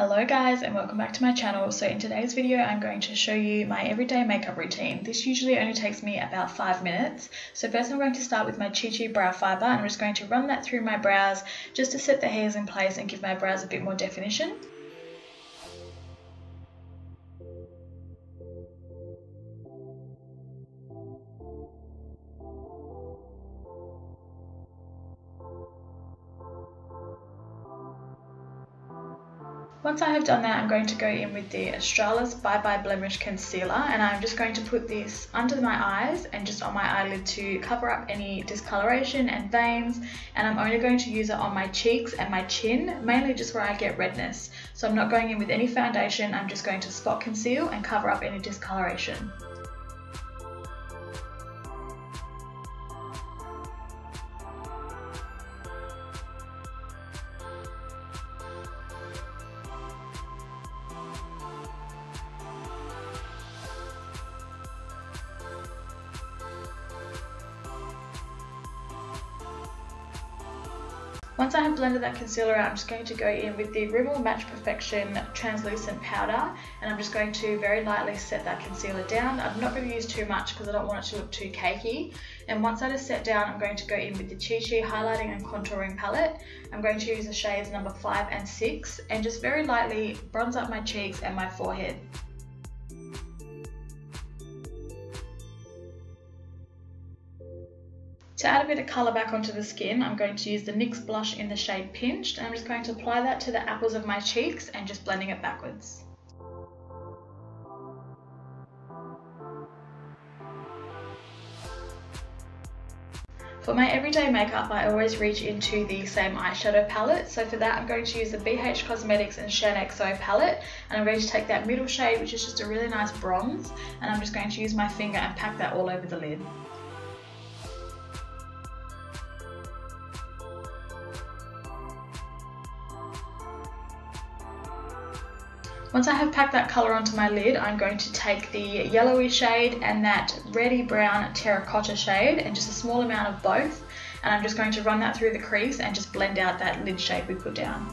Hello guys and welcome back to my channel. So in today's video I'm going to show you my everyday makeup routine. This usually only takes me about 5 minutes. So first I'm going to start with my Chi Chi Brow Fiber and I'm just going to run that through my brows just to set the hairs in place and give my brows a bit more definition. Once I have done that, I'm going to go in with the Australis Bye Bye Blemish Concealer and I'm just going to put this under my eyes and just on my eyelid to cover up any discoloration and veins and I'm only going to use it on my cheeks and my chin, mainly just where I get redness. So I'm not going in with any foundation, I'm just going to spot conceal and cover up any discoloration. Once I have blended that concealer out, I'm just going to go in with the Rimmel Match Perfection Translucent Powder and I'm just going to very lightly set that concealer down. I'm not going to use too much because I don't want it to look too cakey. And once that is set down, I'm going to go in with the Chi Chi Highlighting and Contouring Palette. I'm going to use the shades number 5 and 6 and just very lightly bronze up my cheeks and my forehead. To add a bit of colour back onto the skin, I'm going to use the NYX blush in the shade Pinched and I'm just going to apply that to the apples of my cheeks and just blending it backwards. For my everyday makeup, I always reach into the same eyeshadow palette. So for that, I'm going to use the BH Cosmetics Shaaanxo palette. And I'm going to take that middle shade, which is just a really nice bronze. And I'm just going to use my finger and pack that all over the lid. Once I have packed that colour onto my lid, I'm going to take the yellowy shade and that reddy brown terracotta shade and just a small amount of both. And I'm just going to run that through the crease and just blend out that lid shape we put down.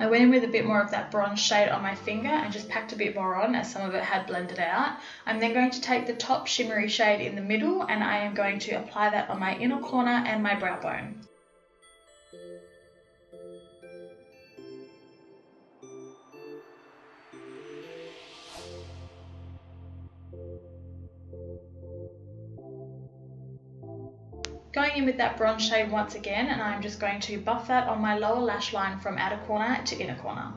I went in with a bit more of that bronze shade on my finger and just packed a bit more on as some of it had blended out. I'm then going to take the top shimmery shade in the middle and I am going to apply that on my inner corner and my brow bone. Going in with that bronze shade once again and I'm just going to buff that on my lower lash line from outer corner to inner corner.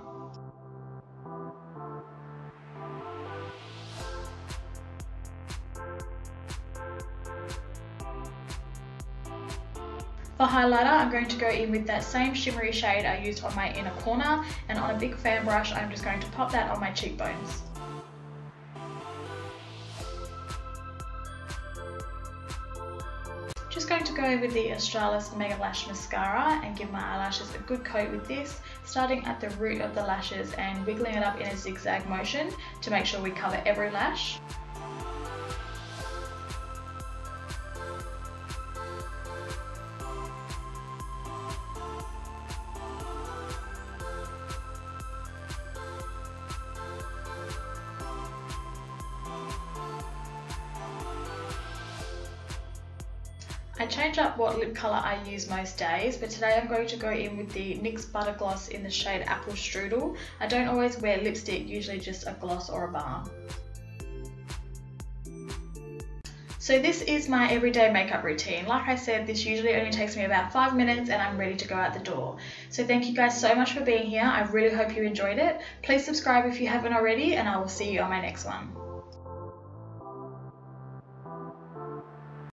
For highlighter, I'm going to go in with that same shimmery shade I used on my inner corner and on a big fan brush I'm just going to pop that on my cheekbones. Just going to go with the Australis Mega Lash Mascara and give my eyelashes a good coat with this, starting at the root of the lashes and wiggling it up in a zigzag motion to make sure we cover every lash. I change up what lip colour I use most days, but today I'm going to go in with the NYX Butter Gloss in the shade Apple Strudel. I don't always wear lipstick, usually just a gloss or a balm. So this is my everyday makeup routine. Like I said, this usually only takes me about five minutes and I'm ready to go out the door. So thank you guys so much for being here. I really hope you enjoyed it. Please subscribe if you haven't already and I will see you on my next one.